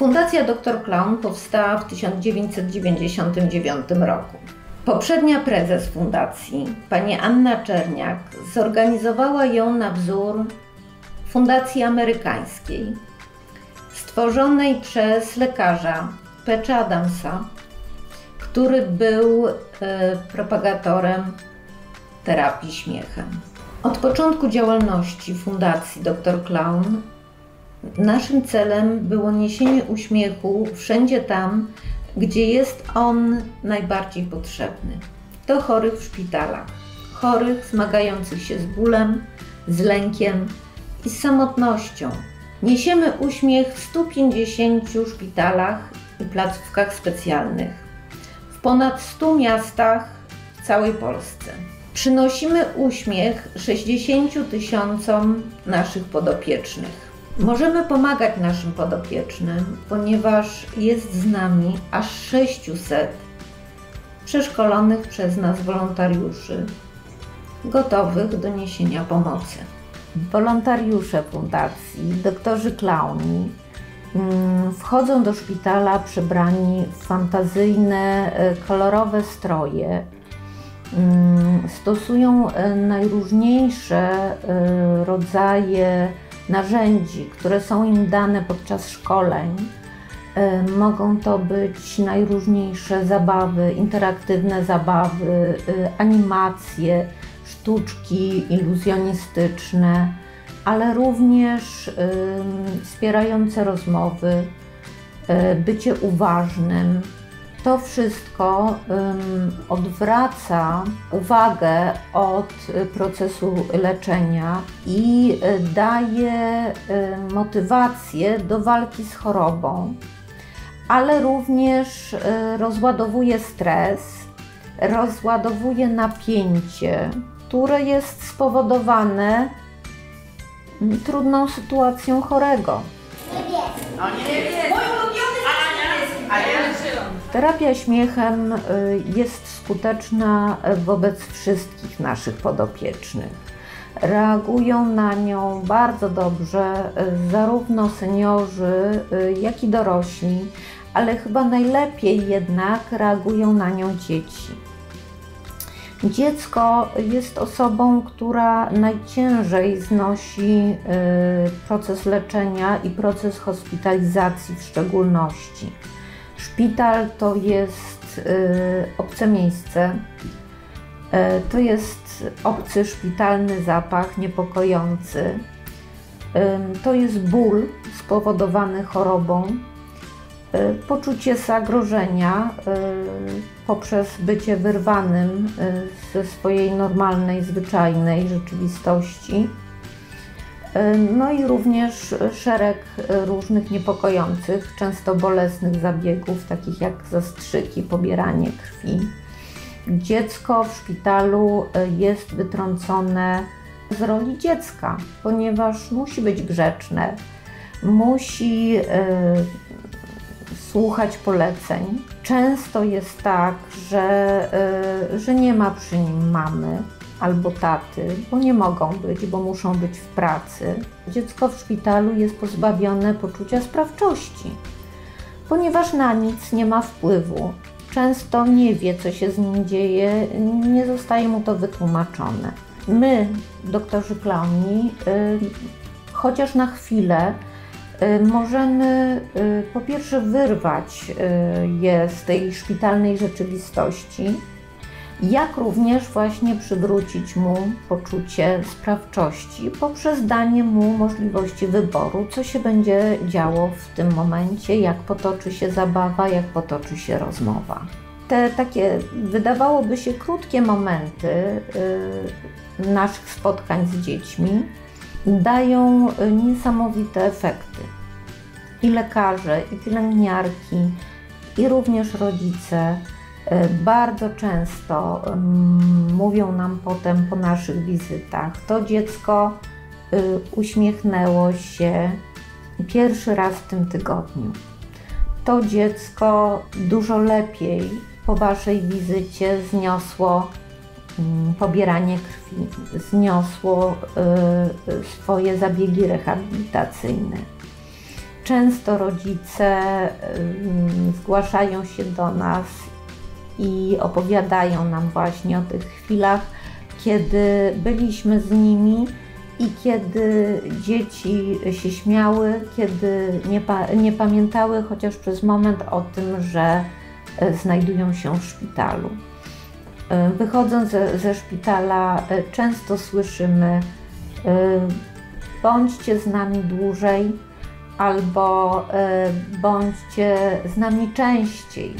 Fundacja Dr Clown powstała w 1999 roku. Poprzednia prezes fundacji, pani Anna Czerniak, zorganizowała ją na wzór Fundacji Amerykańskiej, stworzonej przez lekarza Pecza Adamsa, który był e, propagatorem terapii śmiechem. Od początku działalności Fundacji Dr Clown naszym celem było niesienie uśmiechu wszędzie tam, gdzie jest on najbardziej potrzebny. Do chorych w szpitalach, chorych zmagających się z bólem, z lękiem i z samotnością. Niesiemy uśmiech w 150 szpitalach i placówkach specjalnych, w ponad 100 miastach w całej Polsce. Przynosimy uśmiech 60 tysiącom naszych podopiecznych. Możemy pomagać naszym podopiecznym, ponieważ jest z nami aż 600 przeszkolonych przez nas wolontariuszy, gotowych do niesienia pomocy. Wolontariusze fundacji, doktorzy klauni, mm, wchodzą do szpitala przebrani w fantazyjne, e, kolorowe stroje. Mm, stosują e, najróżniejsze e, rodzaje narzędzi, które są im dane podczas szkoleń. Mogą to być najróżniejsze zabawy, interaktywne zabawy, animacje, sztuczki iluzjonistyczne, ale również wspierające rozmowy, e, bycie uważnym. To wszystko odwraca uwagę od procesu leczenia i e, daje motywację do walki z chorobą, ale również rozładowuje stres, rozładowuje napięcie, które jest spowodowane trudną sytuacją chorego. Terapia śmiechem y, jest skuteczna wobec wszystkich naszych podopiecznych. Reagują na nią bardzo dobrze y, zarówno seniorzy, y, jak i dorośli, ale chyba najlepiej jednak reagują na nią dzieci. Dziecko jest osobą, która najciężej znosi proces leczenia i proces hospitalizacji w szczególności. Szpital to jest y, obce miejsce, y, to jest obcy szpitalny zapach niepokojący, to jest ból spowodowany chorobą, Y, poczucie zagrożenia poprzez bycie wyrwanym ze swojej normalnej, zwyczajnej rzeczywistości. No i również szereg różnych niepokojących, często bolesnych zabiegów, takich jak zastrzyki, pobieranie krwi. Dziecko w szpitalu jest wytrącone z roli dziecka, ponieważ musi być grzeczne, musi słuchać poleceń. Często jest tak, że, y, że nie ma przy nim mamy albo taty, bo nie mogą być, bo muszą być w pracy. Dziecko w szpitalu jest pozbawione poczucia sprawczości, ponieważ na nic nie ma wpływu. Często nie wie, co się z nim dzieje, nie zostaje mu to wytłumaczone. My, doktorzy klauni, y, chociaż na chwilę, Y, możemy y, po pierwsze wyrwać je z tej szpitalnej rzeczywistości, jak również właśnie przywrócić mu poczucie sprawczości poprzez danie mu możliwości wyboru, co się będzie działo w tym momencie, jak potoczy się zabawa, jak potoczy się rozmowa. Te takie wydawałoby się krótkie momenty naszych spotkań z dziećmi dają niesamowite efekty. I lekarze, i pielęgniarki, i również rodzice bardzo często mówią nam potem po naszych wizytach: To dziecko y, uśmiechnęło się pierwszy raz w tym tygodniu. To dziecko dużo lepiej po Waszej wizycie zniosło Mm, pobieranie krwi, zniosło y, swoje zabiegi rehabilitacyjne. Często rodzice zgłaszają się do nas i opowiadają nam właśnie o tych chwilach, kiedy byliśmy z nimi i kiedy dzieci się śmiały, kiedy nie, pa nie pamiętały chociaż przez moment o tym, że e, znajdują się w szpitalu. E, wychodząc ze, ze szpitala, e, często słyszymy: bądźcie z nami dłużej, albo bądźcie z nami częściej.